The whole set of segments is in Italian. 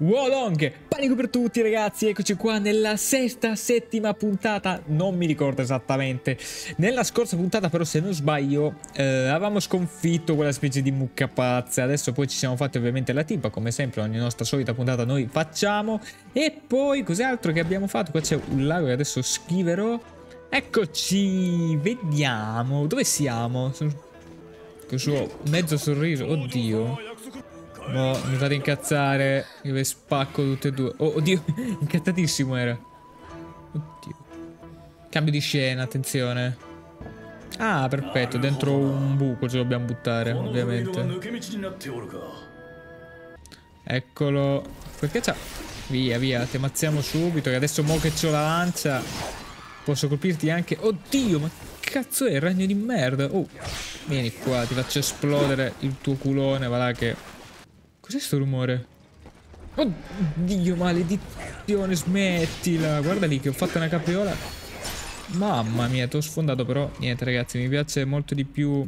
Wolong, panico per tutti ragazzi, eccoci qua nella sesta, settima puntata, non mi ricordo esattamente. Nella scorsa puntata però se non sbaglio eh, avevamo sconfitto quella specie di mucca pazza, adesso poi ci siamo fatti ovviamente la tipa, come sempre ogni nostra solita puntata noi facciamo. E poi cos'altro che abbiamo fatto? Qua c'è un lago che adesso schiverò. Eccoci, vediamo, dove siamo? Con il suo mezzo sorriso, oddio. No, mi fate incazzare. Io vi spacco tutte e due. Oh, oddio, incazzatissimo era. Oddio. Cambio di scena, attenzione. Ah, perfetto, dentro un buco ce lo dobbiamo buttare, ovviamente. Eccolo. Perché c'ha... Via, via, ti ammazziamo subito, che adesso mo che c'ho la lancia... Posso colpirti anche... Oddio, ma cazzo è il ragno di merda? Oh, vieni qua, ti faccio esplodere il tuo culone, va là che... Cos'è sto rumore? Oddio, maledizione, smettila. Guarda lì che ho fatto una capriola. Mamma mia, ti ho sfondato però. Niente, ragazzi, mi piace molto di più...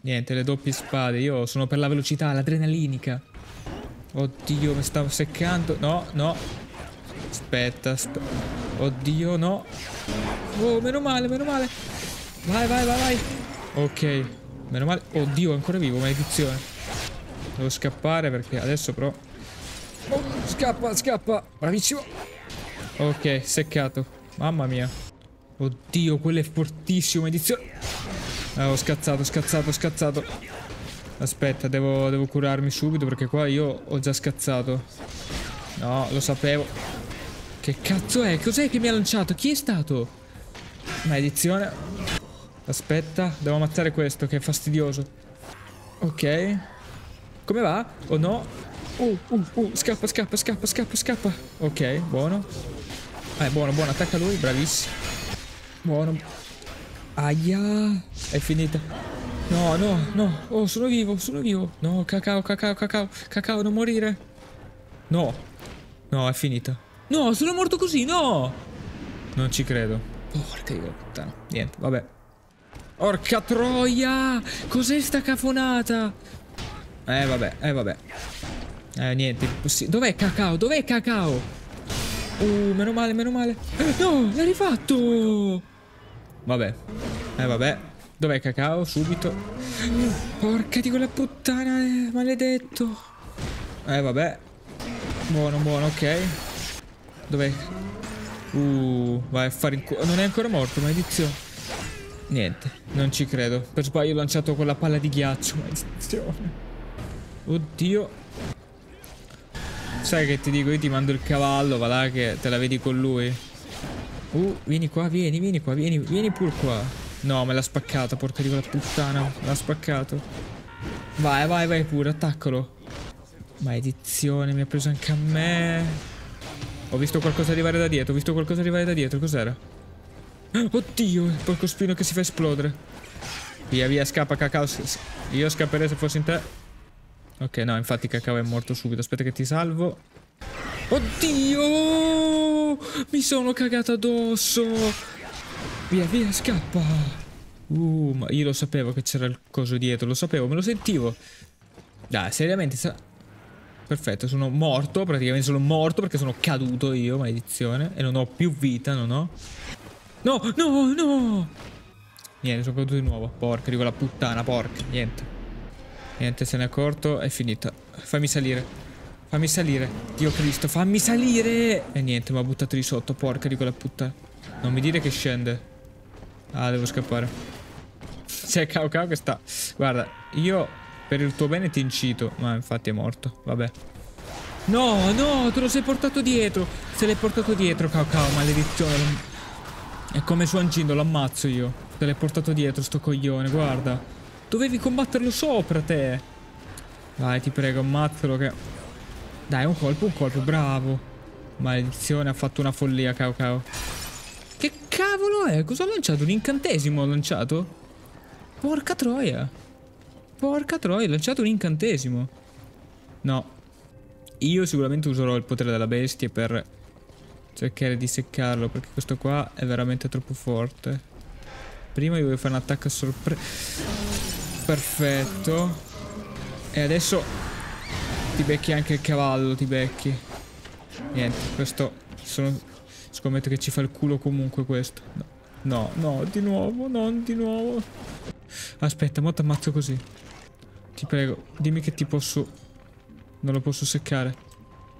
Niente, le doppie spade. Io sono per la velocità, l'adrenalinica. Oddio, mi stavo seccando. No, no. Aspetta, aspetta. Oddio, no. Oh, meno male, meno male. Vai, vai, vai, vai. Ok, meno male. Oddio, ancora vivo, maledizione. Devo scappare perché adesso però... Oh, scappa, scappa. Bravissimo. Ok, seccato. Mamma mia. Oddio, quello è fortissimo. Edizione. Ah, ho scazzato, scazzato, scazzato. Aspetta, devo, devo curarmi subito perché qua io ho già scazzato. No, lo sapevo. Che cazzo è? Cos'è che mi ha lanciato? Chi è stato? Maledizione. Aspetta, devo ammazzare questo che è fastidioso. Ok. Come va? Oh no? Uh, uh, uh, scappa, scappa, scappa, scappa, scappa. Ok, buono. Eh, buono, buono, attacca lui, bravissimo. Buono. Aia, è finita. No, no, no. Oh, sono vivo, sono vivo. No, cacao, cacao, cacao, cacao, non morire. No. No, è finita. No, sono morto così, no. Non ci credo. Porca io, puttana. Niente, vabbè. Porca troia! Cos'è sta cafonata? Eh vabbè, eh vabbè. Eh niente, Dov'è cacao? Dov'è cacao? Uh, meno male, meno male. no, l'ha rifatto! Vabbè. Eh vabbè. Dov'è cacao? Subito. Porca di quella puttana, eh, maledetto. Eh vabbè. Buono, buono, ok. Dov'è? Uh, vai a fare in. Non è ancora morto, maledizione. Niente, non ci credo. Per sbaglio ho lanciato quella palla di ghiaccio, maledizione. Oddio. Sai che ti dico? Io ti mando il cavallo, va là che te la vedi con lui. Uh, vieni qua, vieni, vieni qua, vieni, vieni pure qua. No, me l'ha spaccato, porca di quella puttana. Me l'ha spaccato. Vai, vai, vai pure, attaccalo. Maledizione, mi ha preso anche a me. Ho visto qualcosa arrivare da dietro, ho visto qualcosa arrivare da dietro, cos'era? Oddio, il porco spino che si fa esplodere. Via, via, scappa, cacao. Io scapperei se fossi in te. Ok, no, infatti Cacao è morto subito. Aspetta che ti salvo. Oddio! Mi sono cagato addosso! Via, via, scappa! Uh, ma io lo sapevo che c'era il coso dietro, lo sapevo, me lo sentivo. Dai, seriamente, sa... Perfetto, sono morto, praticamente sono morto perché sono caduto io, maledizione. E non ho più vita, non ho. No, no, no! Niente, sono caduto di nuovo. Porca di quella puttana, porca, niente. Niente, se ne è accorto, è finita. Fammi salire. Fammi salire. Dio Cristo, fammi salire! E niente, mi ha buttato di sotto, porca di quella puttana. Non mi dire che scende. Ah, devo scappare. C'è Cao Cao che sta... Guarda, io per il tuo bene ti incito. Ma infatti è morto, vabbè. No, no, te lo sei portato dietro. Se l'hai portato dietro, Cao Cao, maledizione. È come su Ancindo, lo ammazzo io. Te l'hai portato dietro, sto coglione, guarda. Dovevi combatterlo sopra te. Vai, ti prego, ammazzalo che... Dai, un colpo, un colpo, bravo. Maledizione, ha fatto una follia, Cao Cao. Che cavolo è? Cosa ha lanciato? Un incantesimo ha lanciato? Porca troia. Porca troia, ha lanciato un incantesimo. No. Io sicuramente userò il potere della bestia per cercare di seccarlo, perché questo qua è veramente troppo forte. Prima io voglio fare un attacco a sorpresa. Perfetto. E adesso... Ti becchi anche il cavallo, ti becchi. Niente, questo sono... Scommetto che ci fa il culo comunque questo. No, no, no di nuovo, non di nuovo. Aspetta, mo ti ammazzo così. Ti prego, dimmi che ti posso... Non lo posso seccare.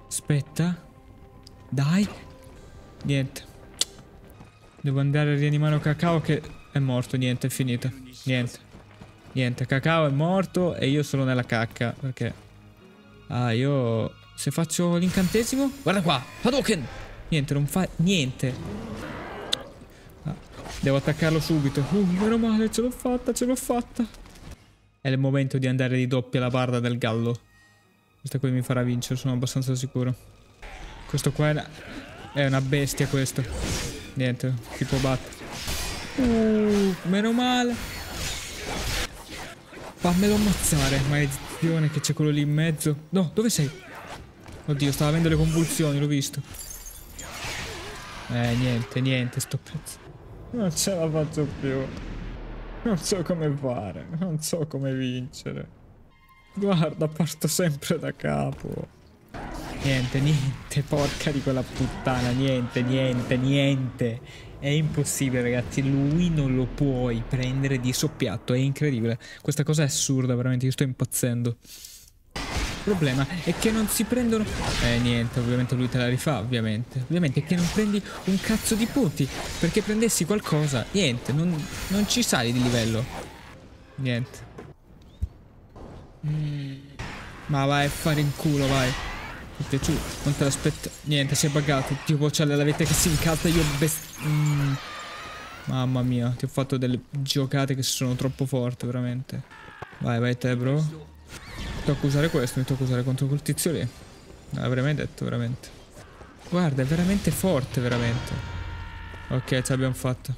Aspetta. Dai. Niente. Devo andare a rianimare Cacao che è morto. Niente, è finita. Niente. Niente, Cacao è morto e io sono nella cacca. Perché... Ah, io... Se faccio l'incantesimo... Guarda qua! Hadouken! Niente, non fa niente. Ah, devo attaccarlo subito. Uh, meno male, ce l'ho fatta, ce l'ho fatta. È il momento di andare di doppia la barda del gallo. Questa qui mi farà vincere, sono abbastanza sicuro. Questo qua è una, è una bestia questo. Niente, si può battere. Uh, meno male. Fammelo ammazzare, maledizione che c'è quello lì in mezzo. No, dove sei? Oddio, stava avendo le convulsioni, l'ho visto. Eh, niente, niente, sto pezzo. Non ce la faccio più. Non so come fare, non so come vincere. Guarda, parto sempre da capo. Niente, niente, porca di quella puttana, niente, niente, niente. È impossibile, ragazzi, lui non lo puoi prendere di soppiatto, è incredibile. Questa cosa è assurda, veramente, io sto impazzendo. Il problema è che non si prendono... Eh, niente, ovviamente lui te la rifà, ovviamente. Ovviamente è che non prendi un cazzo di punti. Perché prendessi qualcosa, niente, non, non ci sali di livello. Niente. Mm. Ma vai a fare in culo, vai. Ti giù, non te l'aspetta. Niente, si è buggato. Tipo c'è la lavetta che si incalza io best... Mm. Mamma mia, ti ho fatto delle giocate che sono troppo forti, veramente. Vai, vai te, bro. Tocca usare questo, mi tocca usare contro quel tizio lì. Non l'avrei mai detto, veramente. Guarda, è veramente forte, veramente. Ok, ce l'abbiamo fatta.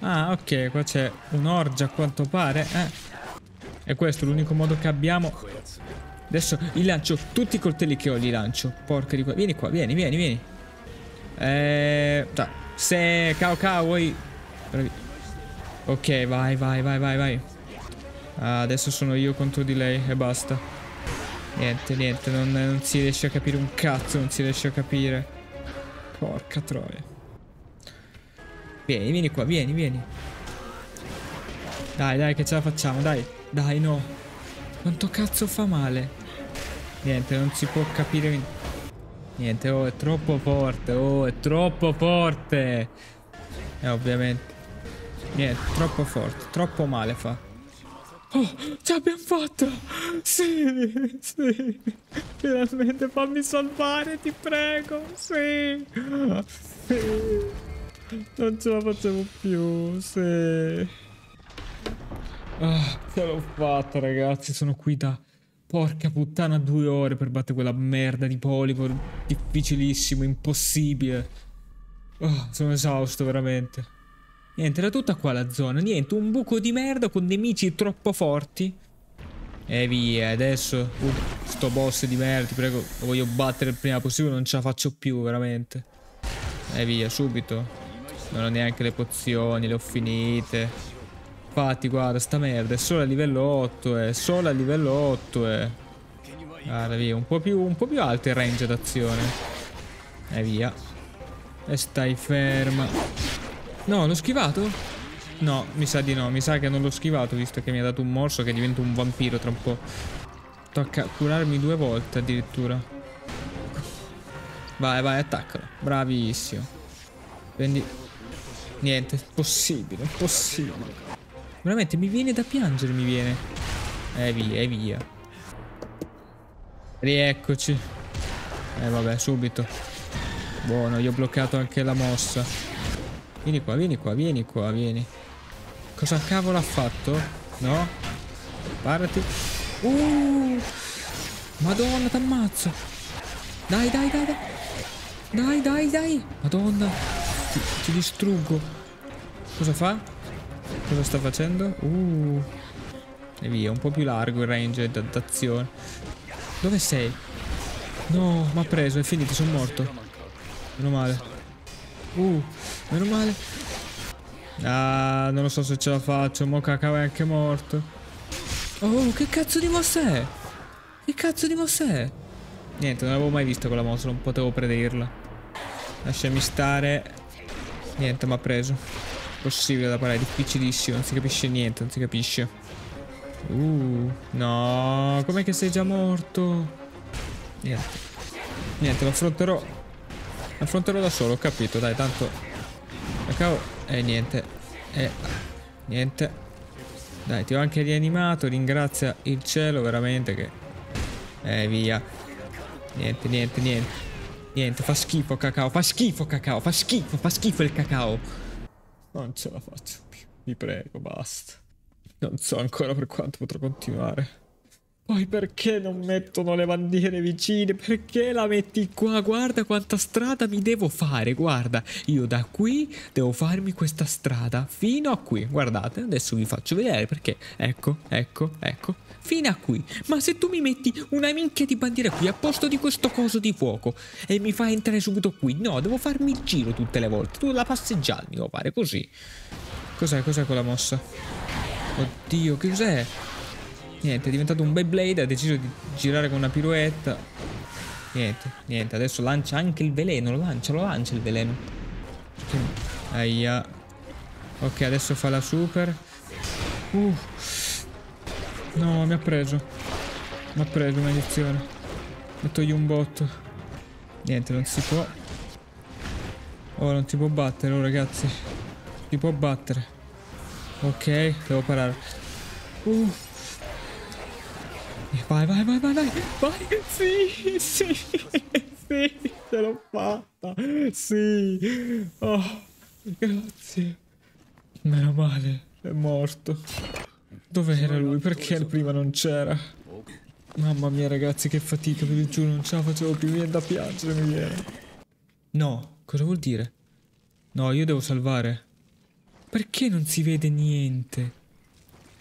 Ah, ok, qua c'è un'orgia a quanto pare. Eh. E questo è l'unico modo che abbiamo. Adesso li lancio, tutti i coltelli che ho li lancio. Porca di qua. Vieni qua, vieni, vieni, vieni. Eh... Se... Cao cao, vuoi... Ok, vai, vai, vai, vai, vai. Ah, adesso sono io contro di lei e basta. Niente, niente, non, non, si riesce a capire un cazzo, non si riesce a capire. Porca troia. Vieni, vieni qua, vieni, vieni. Dai, dai, che ce la facciamo, dai. Dai, no. Quanto cazzo fa male? Niente, non si può capire... Niente, oh, è troppo forte, oh, è troppo forte. Eh, ovviamente. Niente, troppo forte, troppo male fa. Oh, ce l'abbiamo fatta! Sì, sì. Finalmente fammi salvare, ti prego. Sì. sì. Non ce la facevo più, sì. Ah, ce l'ho fatta, ragazzi. Sono qui da... Porca puttana, due ore per battere quella merda di polipo. Difficilissimo, impossibile. Oh, sono esausto, veramente. Niente, era tutta qua la zona. Niente, un buco di merda con nemici troppo forti. E via, adesso... Uh, sto boss di merda, ti prego, lo voglio battere il prima possibile, non ce la faccio più, veramente. E via, subito. Non ho neanche le pozioni, le ho finite. Infatti, guarda, sta merda, è solo a livello 8, è solo a livello 8, è... Guarda, via, un po' più, un po più alto il range d'azione. E via. E stai ferma. No, l'ho schivato? No, mi sa di no. Mi sa che non l'ho schivato visto che mi ha dato un morso che diventa un vampiro tra un po'. Tocca curarmi due volte addirittura. Vai, vai, attaccalo. Bravissimo. Quindi... Niente, possibile, possibile. Veramente mi viene da piangere, mi viene. E via, e via. Rieccoci. Eh vabbè, subito. Buono, gli ho bloccato anche la mossa. Vieni qua, vieni qua, vieni qua, vieni. Cosa cavolo ha fatto? No? Parati. Uh! Madonna, t'ammazzo. Dai, dai, dai, dai. Dai, dai, dai. Madonna. Ti, ti distruggo. Cosa fa? Cosa sta facendo? Uh. E via, un po' più largo il range d'azione. Dove sei? No, mi ha preso, è finito, sono morto. Meno male. Uh, meno male. Ah, non lo so se ce la faccio. Mo cacao è anche morto. Oh, che cazzo di mossa è? Che cazzo di mossa è? Niente, non l'avevo mai vista quella mossa, non potevo prederla. Lasciami stare. Niente, mi ha preso. Possibile da parlare, difficilissimo, non si capisce niente, non si capisce. Uh, no, com'è che sei già morto? Niente. Niente, lo affronterò. Lo affronterò da solo, ho capito, dai, tanto. Cacao. E eh, niente. Eh, niente. Dai, ti ho anche rianimato, ringrazia il cielo veramente che... Eh, via. Niente, niente, niente. Niente, fa schifo cacao, fa schifo cacao, fa schifo, fa schifo il cacao. Non ce la faccio più, vi prego, basta. Non so ancora per quanto potrò continuare. Poi perché non mettono le bandiere vicine? Perché la metti qua? Guarda quanta strada mi devo fare, guarda. Io da qui devo farmi questa strada fino a qui. Guardate, adesso vi faccio vedere perché. Ecco, ecco, ecco. Fino a qui. Ma se tu mi metti una minchia di bandiera qui a posto di questo coso di fuoco e mi fai entrare subito qui. No, devo farmi il giro tutte le volte. Tu la passeggiata mi fare così. Cos'è? Cos'è quella mossa? Oddio, che cos'è? Niente, è diventato un Beyblade, ha deciso di girare con una pirouetta. Niente, niente, adesso lancia anche il veleno, lo lancia, lo lancia il veleno. Aia. Ok, adesso fa la super. Uh. No, mi ha preso. Mi ha preso maledizione. Mi togli un botto. Niente, non si può. Oh, non si può battere, oh ragazzi. Si può battere. Ok, devo parare. Uh. Vai, vai, vai, vai, vai. Vai. Sì, sì. Sì, ce l'ho fatta. Sì. Oh, grazie. Meno male, è morto. Dov'era lui? Perché prima non c'era? Mamma mia ragazzi che fatica, vi giuro non ce la facevo più, mi viene da piangere, mi viene. No, cosa vuol dire? No, io devo salvare. Perché non si vede niente?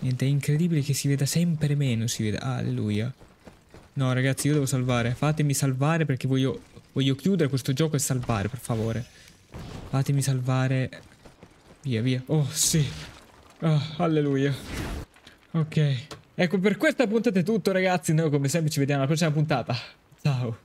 Niente, è incredibile che si veda sempre meno, si vede. Alleluia. No, ragazzi, io devo salvare. Fatemi salvare perché voglio, voglio chiudere questo gioco e salvare, per favore. Fatemi salvare. Via, via. Oh, sì. Oh, alleluia. Ok. Ecco, per questa puntata è tutto, ragazzi. Noi come sempre ci vediamo alla prossima puntata. Ciao.